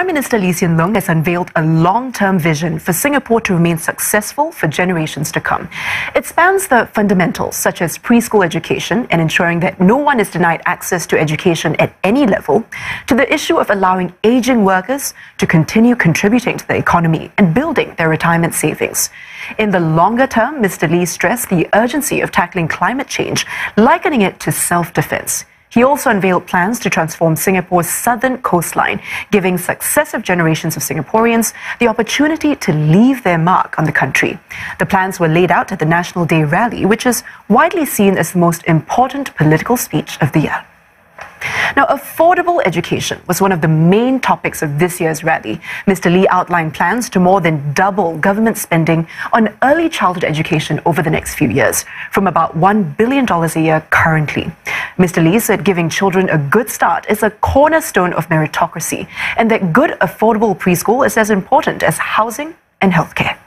Prime Minister Lee Hsien Loong has unveiled a long-term vision for Singapore to remain successful for generations to come. It spans the fundamentals such as preschool education and ensuring that no one is denied access to education at any level, to the issue of allowing aging workers to continue contributing to the economy and building their retirement savings. In the longer term, Mr. Lee stressed the urgency of tackling climate change, likening it to self-defense. He also unveiled plans to transform Singapore's southern coastline, giving successive generations of Singaporeans the opportunity to leave their mark on the country. The plans were laid out at the National Day rally, which is widely seen as the most important political speech of the year. Now, affordable education was one of the main topics of this year's rally. Mr. Lee outlined plans to more than double government spending on early childhood education over the next few years, from about $1 billion a year currently. Mr. Lee said giving children a good start is a cornerstone of meritocracy, and that good, affordable preschool is as important as housing and healthcare.